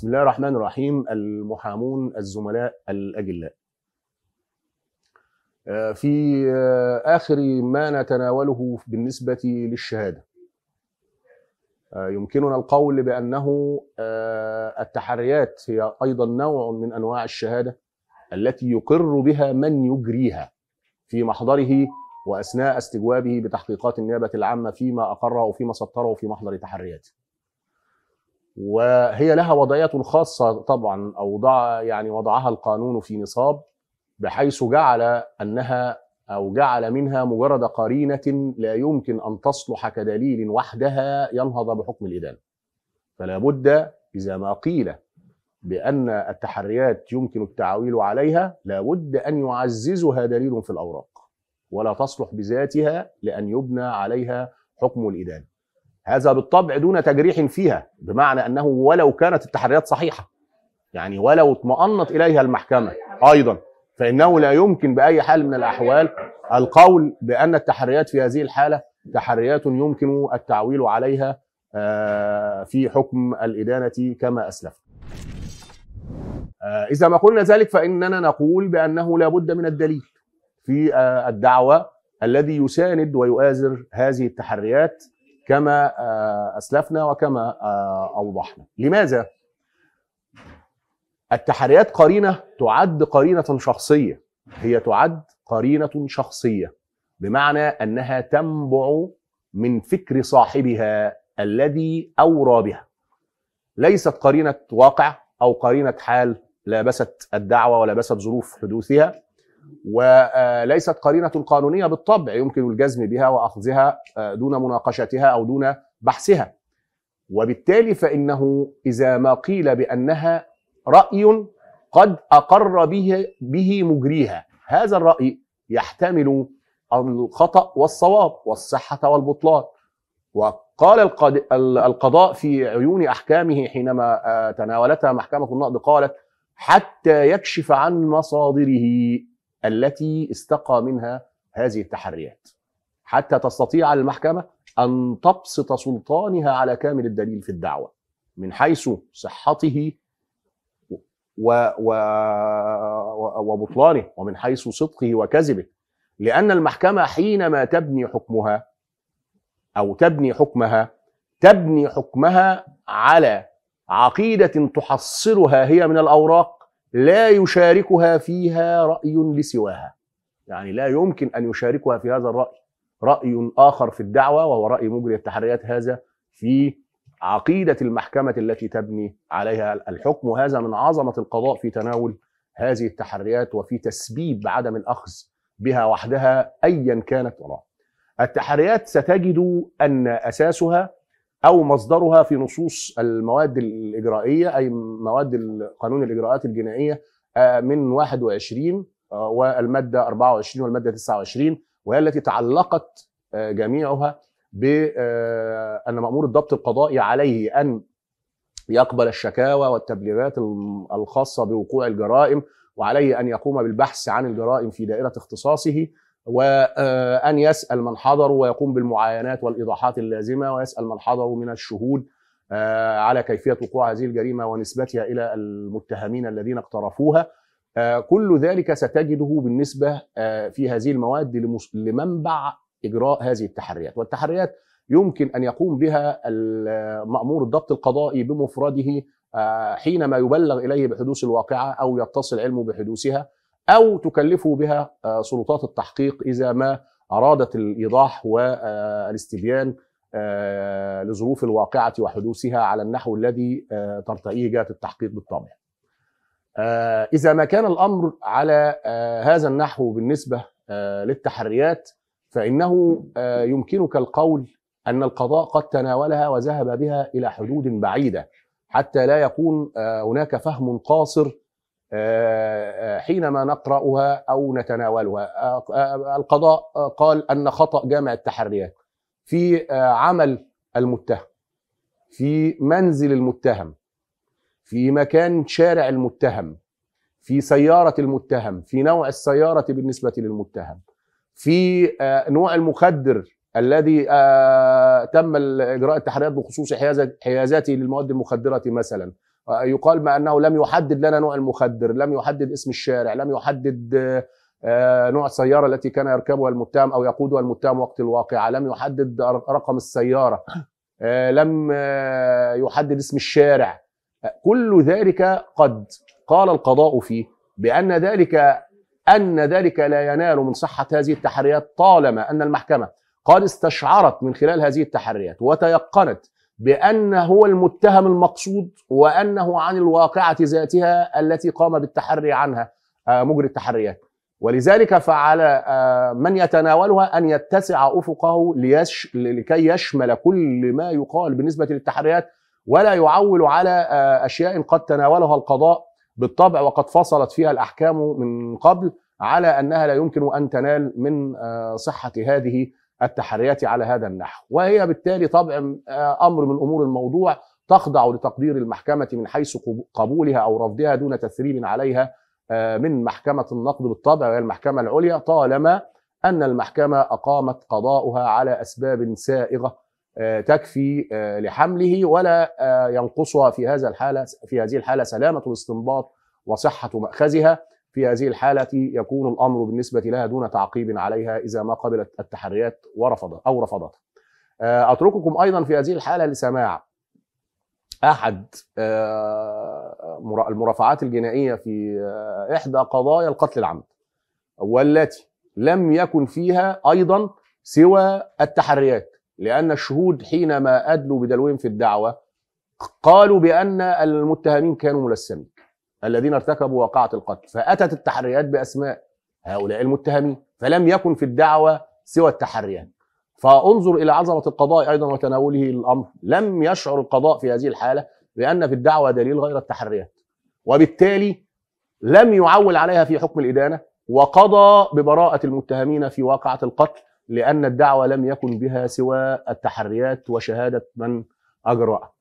بسم الله الرحمن الرحيم. المحامون الزملاء الأجلاء. آه، في آه، آخر ما نتناوله بالنسبة للشهادة. آه، يمكننا القول بأنه التحريات هي أيضا نوع من أنواع الشهادة التي يقر بها من يجريها في محضره وأثناء استجوابه بتحقيقات النيابة العامة فيما أقره وفيما سطره في محضر تحرياته. وهي لها وضعية خاصة طبعا أوضع يعني وضعها القانون في نصاب بحيث جعل أنها أو جعل منها مجرد قرينة لا يمكن أن تصلح كدليل وحدها ينهض بحكم الإدانة. فلا بد إذا ما قيل بأن التحريات يمكن التعويل عليها لا بد أن يعززها دليل في الأوراق ولا تصلح بذاتها لأن يبنى عليها حكم الإدانة. هذا بالطبع دون تجريح فيها بمعنى أنه ولو كانت التحريات صحيحة يعني ولو اطمأنت إليها المحكمة أيضا فإنه لا يمكن بأي حال من الأحوال القول بأن التحريات في هذه الحالة تحريات يمكن التعويل عليها آه، في حكم الإدانة كما أسلفت. آه، إذا ما قلنا ذلك فإننا نقول بأنه لا بد من الدليل في آه، الدعوة الذي يساند ويؤازر هذه التحريات كما آه، أسلفنا وكما آه، أوضحنا. لماذا؟ التحريات قرينة تعد قرينة شخصية. هي تعد قرينة شخصية بمعنى أنها تنبع من فكر صاحبها الذي أورى بها. ليست قرينة واقع أو قرينة حال لابست الدعوة ولابست ظروف حدوثها. وليست قرينة قانونية بالطبع يمكن الجزم بها وأخذها آه، دون مناقشتها أو دون بحثها. وبالتالي فإنه إذا ما قيل بأنها رأي قد أقر به, به مجريها. هذا الرأي يحتمل الخطأ والصواب والصحة والبطلان. وقال القضاء في عيون أحكامه حينما آه، تناولتها محكمة النقد قالت حتى يكشف عن مصادره التي استقى منها هذه التحريات حتى تستطيع المحكمة أن تبسط سلطانها على كامل الدليل في الدعوة من حيث صحته و و وبطلانه ومن حيث صدقه وكذبه. لأن المحكمة حينما تبني حكمها أو تبني حكمها تبني حكمها على عقيدة تحصلها هي من الأوراق لا يشاركها فيها رأي لسواها. يعني لا يمكن أن يشاركها في هذا الرأي. رأي آخر في الدعوة وهو رأي مجري التحريات هذا في عقيدة المحكمة التي تبني عليها الحكم. وهذا من عظمة القضاء في تناول هذه التحريات وفي تسبيب عدم الأخذ بها وحدها أيا كانت وراء. التحريات ستجد أن أساسها أو مصدرها في نصوص المواد الإجرائية أي مواد قانون الإجراءات الجنائية آه، من 21 آه، والمادة 24 والمادة 29 وهي التي تعلقت آه، جميعها بان مأمور الضبط القضائي عليه أن يقبل الشكاوى والتبليغات الخاصة بوقوع الجرائم وعليه أن يقوم بالبحث عن الجرائم في دائرة اختصاصه. وأن يسأل من حضروا ويقوم بالمعاينات والإيضاحات اللازمة ويسأل من حضروا من الشهود آه، على كيفية وقوع هذه الجريمة ونسبتها إلى المتهمين الذين اقترفوها. آه، كل ذلك ستجده بالنسبة آه، في هذه المواد لمنبع إجراء هذه التحريات. والتحريات يمكن أن يقوم بها مأمور الضبط القضائي بمفرده حينما يبلغ إليه بحدوث الواقعة أو يتصل علمه بحدوثها. أو تكلفه بها آه، سلطات التحقيق إذا ما أرادت الإيضاح والإستبيان آه، لظروف الواقعة وحدوثها على النحو الذي آه، ترتئيه جهة التحقيق بالطبع. إذا ما كان الأمر على هذا النحو بالنسبة للتحريات فإنه يمكنك القول أن القضاء قد تناولها وذهب بها إلى حدود بعيدة حتى لا يكون هناك فهم قاصر حينما نقرأها أو نتناولها. آه، القضاء قال أن خطأ جامع التحريات. في عمل المتهم. في منزل المتهم. في مكان شارع المتهم. في سيارة المتهم. في نوع السيارة بالنسبة للمتهم. في نوع المخدر الذي تم إجراء التحريات بخصوص حيازاته للمواد المخدرة مثلا. يقال ما أنه لم يحدد لنا نوع المخدر لم يحدد اسم الشارع لم يحدد آه، نوع السيارة التي كان يركبها المتهم أو يقودها المتهم وقت الواقعة لم يحدد رقم السيارة آه، لم آه، يحدد اسم الشارع. كل ذلك قد قال القضاء فيه بأن ذلك أن ذلك لا ينال من صحة هذه التحريات طالما أن المحكمة قد استشعرت من خلال هذه التحريات وتيقنت بأن هو المتهم المقصود وأنه عن الواقعة ذاتها التي قام بالتحري عنها آه، مجري التحريات. ولذلك فعلى آه، من يتناولها أن يتسع أفقه ليش لكي يشمل كل ما يقال بالنسبة للتحريات ولا يعول على آه، أشياء قد تناولها القضاء بالطبع وقد فصلت فيها الأحكام من قبل على أنها لا يمكن أن تنال من صحة هذه التحريات على هذا النحو. وهي بالتالي طبعا آه، أمر من أمور الموضوع تخضع لتقدير المحكمة من حيث قبولها أو رفضها دون تثريب عليها آه، من محكمة النقد بالطبع وهي المحكمة العليا طالما أن المحكمة أقامت قضاؤها على أسباب سائغة آه، تكفي لحمله ولا ينقصها في هذا الحاله في هذه الحالة سلامة الاستنباط وصحة مأخذها. في هذه الحالة يكون الأمر بالنسبة لها دون تعقيب عليها إذا ما قبلت التحريات ورفضت أو رفضتها آه، أترككم أيضا في هذه الحالة لسماع أحد آه، المرافعات الجنائية في آه، إحدى قضايا القتل العمد والتي لم يكن فيها أيضا سوى التحريات لأن الشهود حينما أدلوا بدلوهم في الدعوة قالوا بأن المتهمين كانوا ملثمين الذين ارتكبوا واقعة القتل. فأتت التحريات بأسماء هؤلاء المتهمين فلم يكن في الدعوة سوى التحريات. فانظر إلى عظمة القضاء أيضا وتناوله الأمر. لم يشعر القضاء في هذه الحالة بأن في الدعوة دليل غير التحريات. وبالتالي لم يعول عليها في حكم الإدانة وقضى ببراءة المتهمين في واقعة القتل لأن الدعوة لم يكن بها سوى التحريات وشهادة من أجرأها.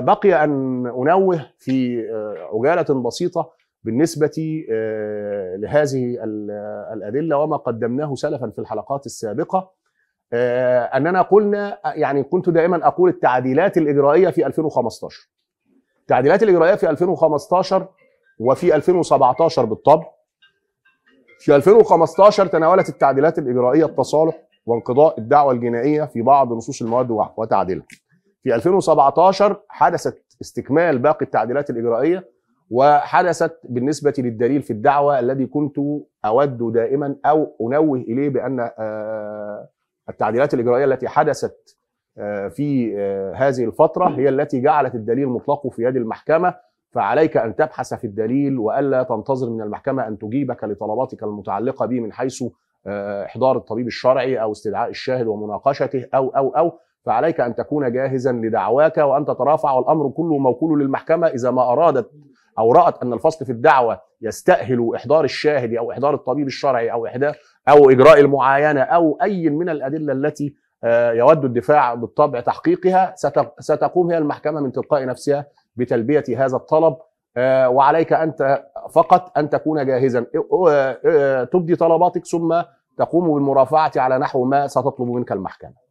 بقي أن أنوه في آه، عجالة بسيطة بالنسبة آه، لهذه الأدلة وما قدمناه سلفا في الحلقات السابقة. أننا قلنا يعني كنت دائما أقول التعديلات الإجرائية في 2015 التعديلات الإجرائية في 2015 وفي 2017 بالطبع. في 2015 تناولت التعديلات الإجرائية التصالح وانقضاء الدعوة الجنائية في بعض نصوص المواد وتعديلها في 2017 حدثت استكمال باقي التعديلات الإجرائية وحدثت بالنسبة للدليل في الدعوة الذي كنت أود دائما أو أنوه إليه بأن آه، التعديلات الإجرائية التي حدثت آه، في آه، هذه الفترة هي التي جعلت الدليل مطلقه في يد المحكمة فعليك أن تبحث في الدليل وألا تنتظر من المحكمة أن تجيبك لطلباتك المتعلقة به من حيث إحضار الطبيب الشرعي أو استدعاء الشاهد ومناقشته أو أو أو فعليك أن تكون جاهزا لدعواك وأن تترافع والامر كله موكول للمحكمة إذا ما أرادت أو رأت أن الفصل في الدعوة يستأهل إحضار الشاهد أو إحضار الطبيب الشرعي أو احداث أو إجراء المعاينة أو أي من الأدلة التي آه، يود الدفاع بالطبع تحقيقها ستقوم هي المحكمة من تلقاء نفسها بتلبية هذا الطلب. آه، وعليك انت فقط أن تكون جاهزا. آه، تبدي طلباتك ثم تقوم بالمرافعة على نحو ما ستطلب منك المحكمة.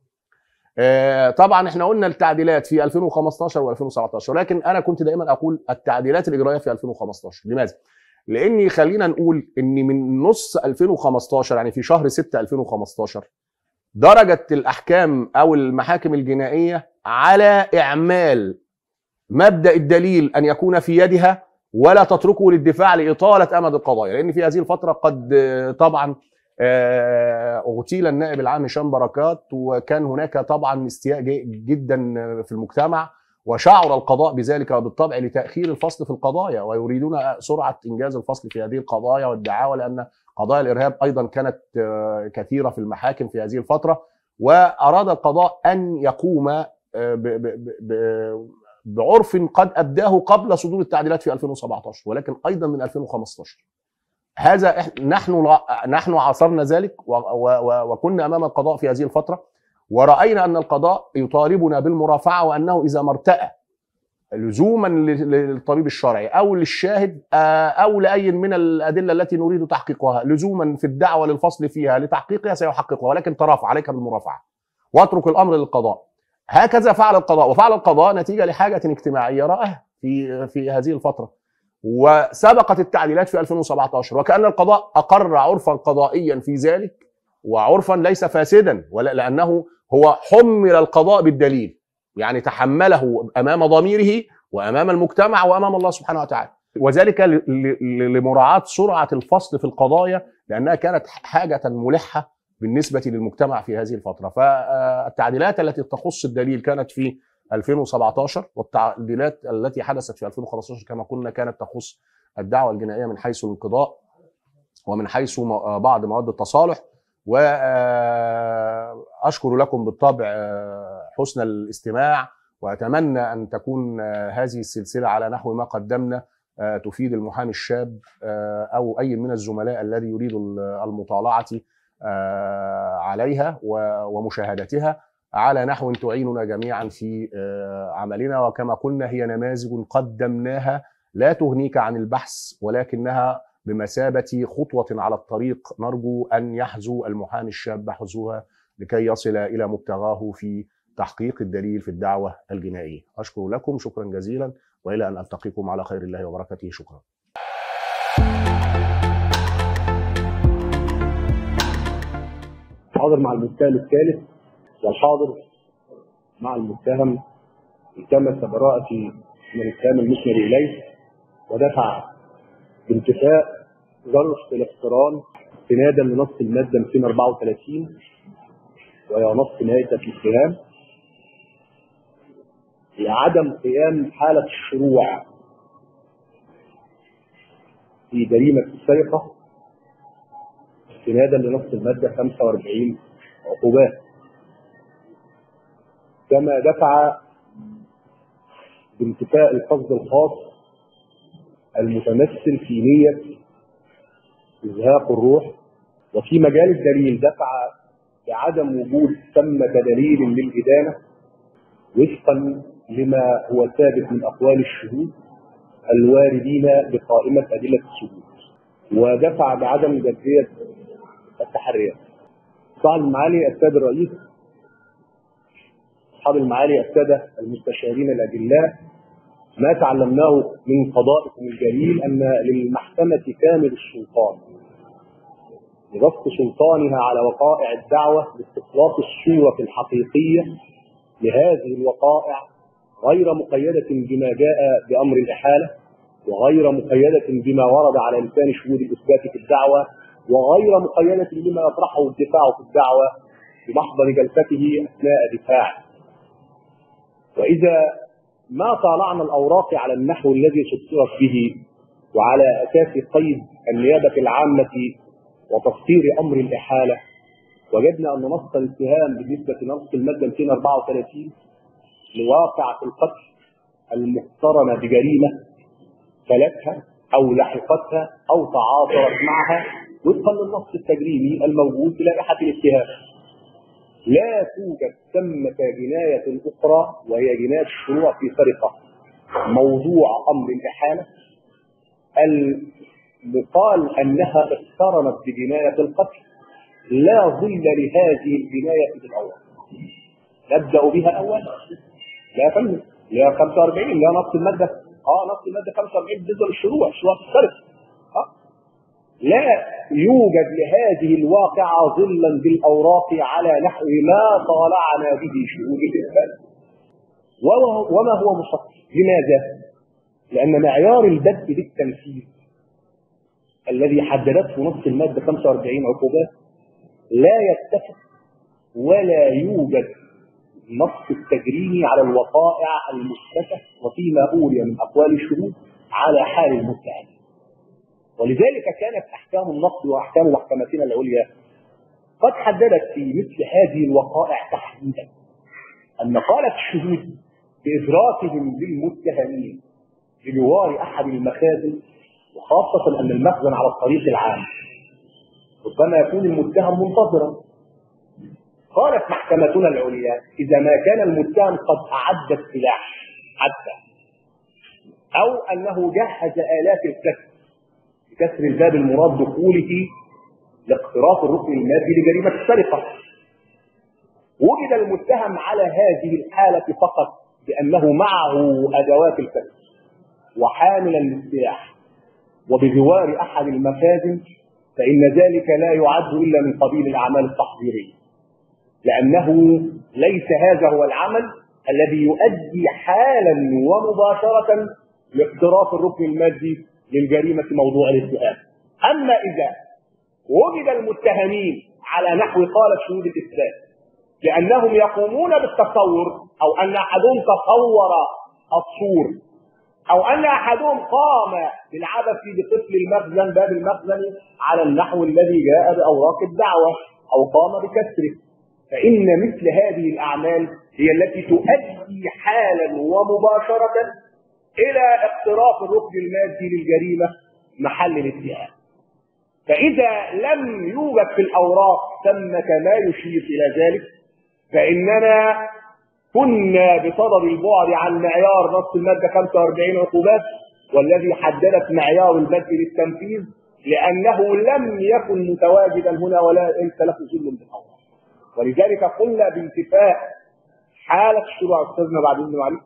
طبعا إحنا قلنا التعديلات في 2015 و2017 ولكن أنا كنت دايما أقول التعديلات الإجرائية في 2015 لماذا؟ لأني خلينا نقول ان من نص 2015 يعني في شهر 6 2015 درجت الأحكام أو المحاكم الجنائية على إعمال مبدأ الدليل أن يكون في يدها ولا تتركه للدفاع لإطالة أمد القضايا لأن في هذه الفترة قد طبعا آه، اغتيل النائب العام هشام بركات وكان هناك طبعا استياء جدا في المجتمع وشعر القضاء بذلك بالطبع لتأخير الفصل في القضايا ويريدون سرعة إنجاز الفصل في هذه القضايا والدعاوى لأن قضايا الإرهاب أيضا كانت آه، كثيرة في المحاكم في هذه الفترة. وأراد القضاء أن يقوم آه، بعرف قد أبداه قبل صدور التعديلات في 2017 ولكن أيضا من 2015 هذا نحن نحن عاصرنا ذلك وكنا أمام القضاء في هذه الفترة ورأينا أن القضاء يطالبنا بالمرافعة وأنه إذا ما ارتأى لزوما للطبيب الشرعي أو للشاهد أو لأي من الأدلة التي نريد تحقيقها لزوما في الدعوة للفصل فيها لتحقيقها سيحققها ولكن ترافع عليك بالمرافعة. واترك الأمر للقضاء. هكذا فعل القضاء وفعل القضاء نتيجة لحاجة اجتماعية راها في في هذه الفترة. وسبقت التعديلات في 2017 وكأن القضاء أقر عرفا قضائيا في ذلك وعرفا ليس فاسدا ولا لأنه هو حمل القضاء بالدليل يعني تحمله أمام ضميره وأمام المجتمع وأمام الله سبحانه وتعالى. وذلك لمراعاة سرعة الفصل في القضايا لأنها كانت حاجة ملحة بالنسبة للمجتمع في هذه الفترة. فالتعديلات التي تخص الدليل كانت في 2017 والتعديلات التي حدثت في 2015 كما قلنا كانت تخص الدعوة الجنائية من حيث الانقضاء ومن حيث بعض مواد التصالح. واشكر لكم بالطبع حسن الاستماع وأتمنى أن تكون هذه السلسلة على نحو ما قدمنا تفيد المحامي الشاب أو أي من الزملاء الذي يريد المطالعة عليها ومشاهدتها. على نحو تعيننا جميعا في عملنا. وكما قلنا هي نماذج قدمناها. لا تغنيك عن البحث ولكنها بمثابة خطوة على الطريق. نرجو أن يحزو المحامي الشاب حزوها لكي يصل إلى مبتغاه في تحقيق الدليل في الدعوة الجنائية أشكر لكم. شكرا جزيلا. وإلى أن ألتقيكم على خير الله وبركاته. شكرا. حاضر مع المتهم الثالث. والحاضر مع المتهم التمس براءتي من الاتهام المشمل إليه ودفع بانتفاء ظرف الاقتران استنادا لنص المادة 234 وهي نص نهاية الاتهام لعدم قيام حالة الشروع في جريمة السرقه استنادا لنص المادة 45 عقوبات. كما دفع بانتفاء القصد الخاص المتمثل في نية إزهاق الروح وفي مجال الدليل دفع بعدم وجود ثمة دليل للإدانة وفقا لما هو ثابت من أقوال الشهود الواردين بقائمة أدلة الشهود ودفع بعدم جدية التحريات. صاحب المعالي السيد الرئيس أصحاب المعالي السادة المستشارين الاجلاء ما تعلمناه من قضائكم الجليل أن للمحكمة كامل السلطان لبسط سلطانها على وقائع الدعوة لاستخلاص الصورة الحقيقية لهذه الوقائع غير مقيدة بما جاء بأمر الإحالة وغير مقيدة بما ورد على لسان شهود الإثبات في الدعوة وغير مقيدة بما يطرحه الدفاع في الدعوة بمحضر جلسته أثناء دفاعه. وإذا ما طالعنا الأوراق على النحو الذي سطرت به وعلى أساس قيد النيابة العامة وتفسير أمر الإحالة وجدنا أن نص الاتهام بالنسبة لنص المادة 234 لواقعة القتل المقترنة بجريمة فلتها أو لحقتها أو تعاطرت معها وفقا للنص التجريمي الموجود في لائحة الاتهام. لا توجد ثمة جناية أخرى وهي جناية الشروع في سرقة. موضوع أمر الإحالة. المقال أنها اقترنت بجناية القتل. لا ظل لهذه الجناية في الأول. نبدأ بها أولا لا فندم لا 45 لا نص المادة. آه نص المادة 45 بالنسبة للشروع شروع السرقة لا يوجد لهذه الواقعة ظلا بالأوراق على نحو ما طالعنا به شؤون الإثبات وما هو مشخص لماذا؟ لأن معيار البدء بالتنفيذ الذي حددته نص المادة 45 عقوبات لا يتفق ولا يوجد نص التجريمي على الوقائع المثبتة وفيما أولي من أقوال الشهود على حال المتهم ولذلك كانت أحكام النص وأحكام محكمتنا العليا قد حددت في مثل هذه الوقائع تحديدا أن قالت الشهود بإدراكهم للمتهمين بجوار أحد المخازن وخاصة أن المخزن على الطريق العام. ربما يكون المتهم منتظرا. قالت محكمتنا العليا إذا ما كان المتهم قد أعد السلاح حتى أو أنه جهز آلاف الكسر بكسر الباب المراد دخوله لاقتراف الركن المادي لجريمة السرقة. وجد المتهم على هذه الحالة فقط بأنه معه أدوات الكسر وحاملا للسلاح. وبجوار أحد المخازن فإن ذلك لا يعد إلا من قبيل الأعمال التحضيرية. لأنه ليس هذا هو العمل الذي يؤدي حالا ومباشرة لاقتراف الركن المادي للجريمة موضوع الاتهام أما إذا وجد المتهمين على نحو قالت شهود الإثبات لأنهم يقومون بالتصور أو أن أحدهم تصور الصور أو أن أحدهم قام بالعبث بقفل المخزن باب المخزن على النحو الذي جاء بأوراق الدعوة أو قام بكسره. فإن مثل هذه الأعمال هي التي تؤدي حالا ومباشرة إلى اقتراف الركن المادي للجريمة محل الاتهام. فإذا لم يوجد في الأوراق ثمة ما يشير إلى ذلك فإننا كنا بصدد البعد عن معيار نص المادة 45 عقوبات والذي حددت معيار البدء للتنفيذ لأنه لم يكن متواجدا هنا ولا ليس له ظل بالأوراق ولذلك قلنا بانتفاء حالة الشروع أستاذنا بعد إذن عليك.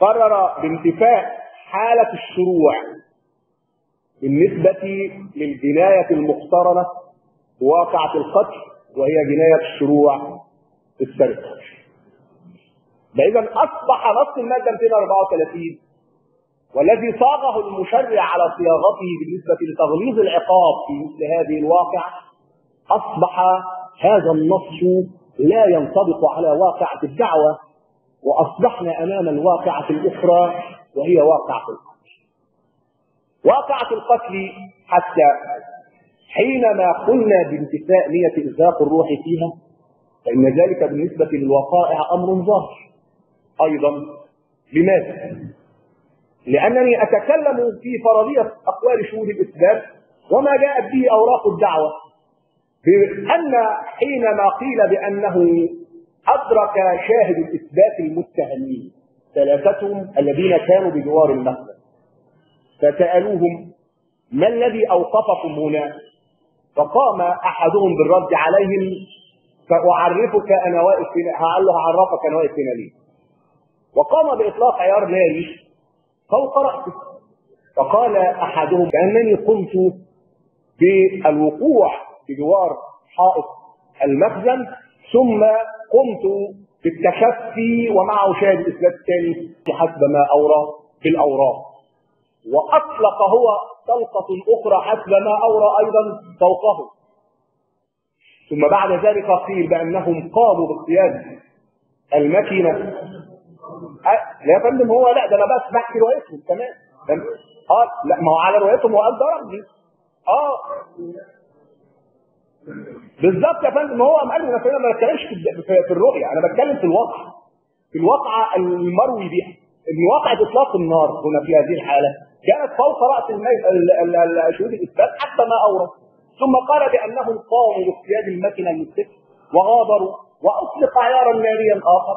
قرر بانتفاء حالة الشروع بالنسبة للجناية المقترنة بواقعة القتل وهي جناية الشروع في السرقة. فإذا أصبح نص المادة 234 والذي صاغه المشرع على صياغته بالنسبة لتغليظ العقاب في مثل هذه الواقعة أصبح هذا النص لا ينطبق على واقعة الدعوة وأصبحنا أمام الواقعة الأخرى وهي واقعة القتل واقعة القتل حتى حينما قلنا بانتفاء نية إزهاق الروح فيها فإن ذلك بالنسبة للوقائع أمر ظاهر أيضا لماذا؟ لأنني أتكلم في فرضية أقوال شهود الإسلام وما جاءت به أوراق الدعوة بأن حينما قيل بأنه أدرك شاهد الإثبات المتهمين ثلاثتهم الذين كانوا بجوار المخزن فسألوهم ما الذي أوقفكم هنا؟ فقام أحدهم بالرد عليهم فأعرفك أنا واقف هنا. له هعرفك أنا واقف هنا ليه؟ وقام بإطلاق عيار ناري فوق رأسه فقال أحدهم كأنني قمت بالوقوع بجوار حائط المخزن ثم قمت بالتخفي ومعه شاهد الإثبات الثاني حسب ما أورى في الأوراق. وأطلق هو طلقة أخرى حسب ما أورى أيضا فوقه. ثم بعد ذلك قيل بأنهم قاموا باقتياد الماكينة. أه لا يا فندم هو لا ده أنا بس بحكي روايتهم كمان آه لا ما هو على روايتهم هو قال آه. بالظبط يا فندم هو قال أنا ما بتكلمش في, الرؤية أنا بتكلم في الواقع في الواقعه المروي بها إن واقعه إطلاق النار هنا في هذه الحالة كانت فوق رأس شهود الإثبات حتى ما أورد. ثم قال بانهم قاموا باقتياد المكنه المتسك وغادروا وأطلق عيارا ناريا آخر.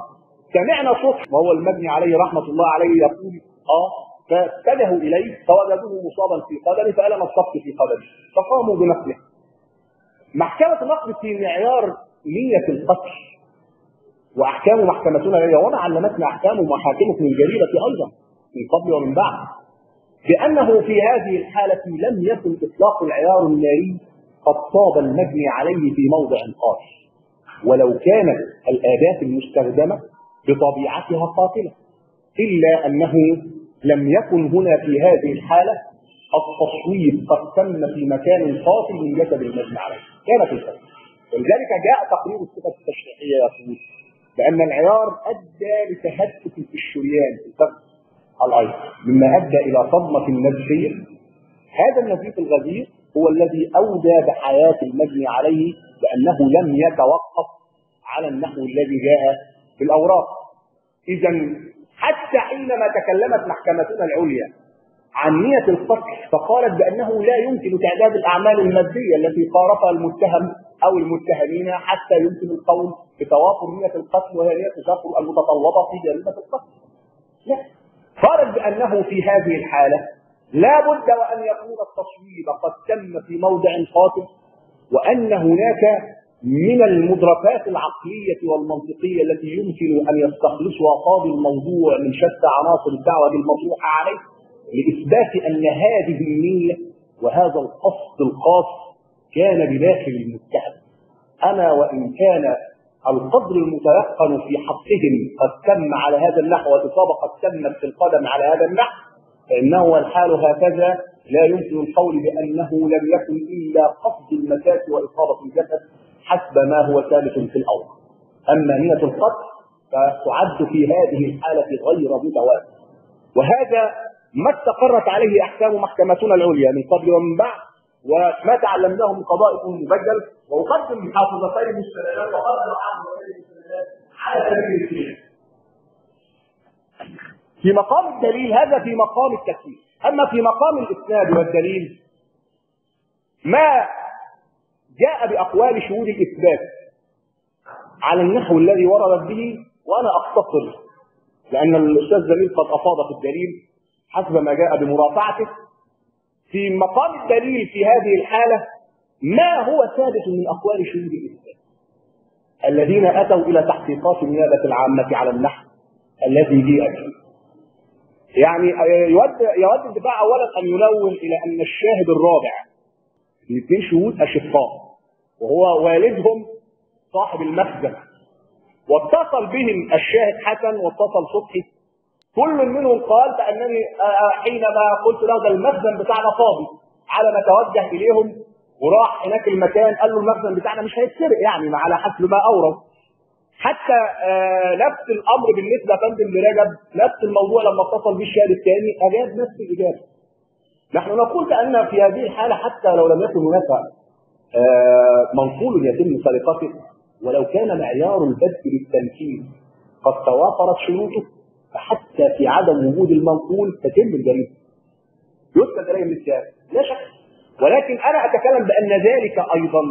سمعنا صوت وهو المبني عليه رحمة الله عليه يقول آه فاتجهوا إليه فوجدوه مصابا في قدمه فألم الصف في قدمه فقاموا بنقله. محكمة النقد في معيار نية القتل وأحكام محكمتنا هي وما علمتنا أحكام محاكمكم الجريرة أيضا من قبل ومن بعد. بأنه في هذه الحالة لم يكن إطلاق العيار الناري قد صاب المبني عليه في موضع قاتل ولو كانت الآلات المستخدمة بطبيعتها قاتلة إلا أنه لم يكن هنا في هذه الحالة التصويب قد تم في مكان قاتل من جسد المبني عليه. كانت الفتنة ولذلك جاء تقرير الصفة التشريعية يقول بأن العيار أدى لتهتك في الشريان في الفخذ الأيض مما أدى إلى صدمة نزفية هذا النزيف الغزير هو الذي أودى بحياة المبني عليه لأنه لم يتوقف على النحو الذي جاء في الأوراق إذا حتى حينما تكلمت محكمتنا العليا عن نية القتل فقالت بأنه لا يمكن تعداد الأعمال المادية التي قارفها المتهم أو المتهمين حتى يمكن القول بتوافر نية القتل وهي نية الكفر المتطلبة في جريمة القتل. لا. قالت بأنه في هذه الحالة لا بد وأن يكون التصويب قد تم في موضع قاتل وأن هناك من المدركات العقلية والمنطقية التي يمكن أن يستخلصها قاضي الموضوع من شتى عناصر الدعوة المطروحة عليه لإثبات أن هذه النية وهذا القصد الخاص كان بداخل المتهم أنا وإن كان القدر المتيقن في حقهم قد تم على هذا النحو والإصابة قد تمت في القدم على هذا النحو فإنه والحال هكذا لا يمكن القول بأنه لم يكن إلا قصد المساس وإصابة الجسد حسب ما هو ثابت في الأول أما نية القتل فتعد في هذه الحالة غير متوازنة وهذا ما استقرت عليه أحكام محكمتنا العليا من قبل ومن بعد وما تعلمناه من قضائكم المبجل وأقدم حافظتين المستندات وأقدم على سبيل التشريع في مقام الدليل هذا في مقام التكفير أما في مقام الإسناد والدليل ما جاء بأقوال شهود الإثبات على النحو الذي وردت به وأنا أختصر لأن الأستاذ زميل قد أفاض في الدليل. حسب ما جاء بمرافعته في مقام الدليل في هذه الحالة ما هو ثابت من أقوال شهود الإثبات الذين أتوا إلى تحقيقات النيابة العامة على النحو الذي جيء به. يعني يود يود الدفاع اولا أن ينوه إلى أن الشاهد الرابع الاثنين شهود اشقاء وهو والدهم صاحب المخزن. واتصل بهم الشاهد حسن واتصل صبحي كل منهم قال بانني حينما قلت له ده المخزن بتاعنا فاضي على ما توجه إليهم وراح هناك المكان قال له المخزن بتاعنا مش هيتسرق يعني على حسب ما اورد حتى آه نفس الأمر بالنسبة فندم لرجب نفس الموضوع لما اتصل به الشاهد الثاني أجاب نفس الإجابة. نحن نقول بان في هذه الحالة حتى لو لم يكن هناك آه منقول يتم سرقته ولو كان معيار البث للتمكين قد توافرت شروطه فحتى في عدم وجود المنقول تتم الجريمة. يثبت عليه الاتهام لا شك. ولكن أنا أتكلم بأن ذلك أيضا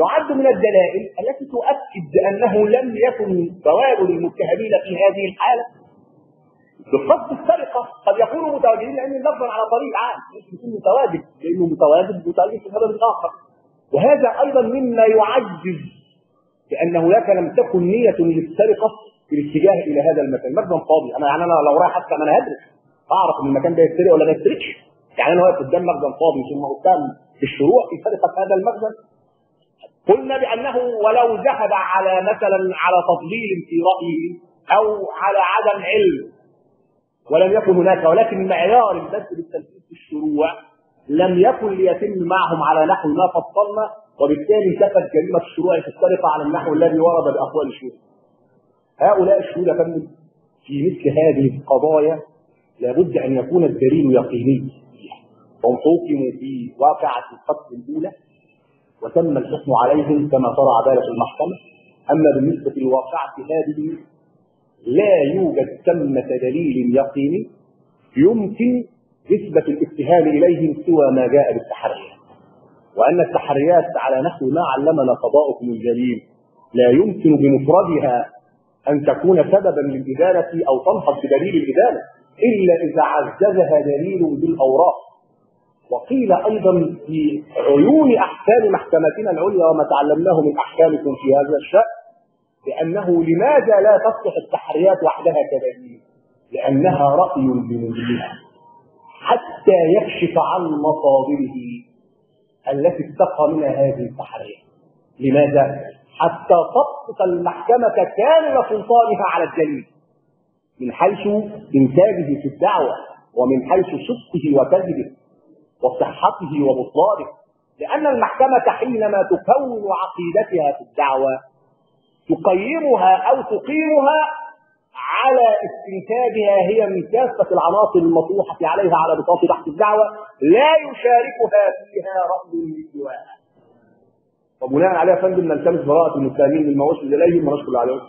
يعد من الدلائل التي تؤكد بأنه لم يكن تواجد المتهمين في هذه الحالة. بقصد السرقة قد يكونوا متواجدين لأن اللفظ على طريق عام مش يكون متواجد لأنه متواجد متواجد في سبب آخر. وهذا أيضا مما يعجز بأنه لك لم تكن نية للسرقة. في الاتجاه إلى هذا المكان. مخزن فاضي. أنا يعني أنا لو رايح حتى أنا هدرس. أعرف إن المكان ده يتسرق ولا ما يتسرقش يعني أنا واقف قدام مخزن فاضي ثم قدام الشروع في سرقة هذا المخزن. قلنا بأنه ولو ذهب على مثلا على تضليل في رأيه أو على عدم علم ولم يكن هناك ولكن معيار البث بالتنفيذ في الشروع لم يكن ليتم معهم على نحو ما فصلنا وبالتالي انتفت جريمة الشروع في السرقة على النحو الذي ورد بأقوال الشهود. هؤلاء الشهود فندم في مثل هذه القضايا لابد أن يكون الدليل يقيني. هم حكموا في واقعة القتل الأولى وتم الحكم عليهم كما ترى عدالة المحكمة. أما بالنسبة للواقعة هذه لا يوجد ثمة دليل يقيني يمكن نسبة الاتهام إليهم سوى ما جاء بالتحريات. وأن التحريات على نحو ما علمنا قضاؤكم الجليل لا يمكن بمفردها أن تكون سببا للإدانة أو تنهض بدليل الإدانة إلا إذا عززها دليل بالأوراق وقيل أيضا في عيون أحكام محكمتنا العليا وما تعلمناه من أحكامكم في هذا الشأن بانه لماذا لا تصلح التحريات وحدها كدليل؟ لأنها رأي بمثلها حتى يكشف عن مصادره التي استقى منها هذه التحريات. لماذا؟ حتى تسقط المحكمة كامل سلطانها على الدليل من حيث إنتاجه في الدعوة ومن حيث صدقه وكذبه وصحته وبطلانه لأن المحكمة حينما تكون عقيدتها في الدعوة تقيمها أو تقيمها على استنتاجها هي من كافة العناصر المطروحة عليها على بساط بحث الدعوة لا يشاركها فيها رأي سواها. وبناء عليها فندم نلتمس براءة المتهمين من المواشي إليهم ونشكر عليهم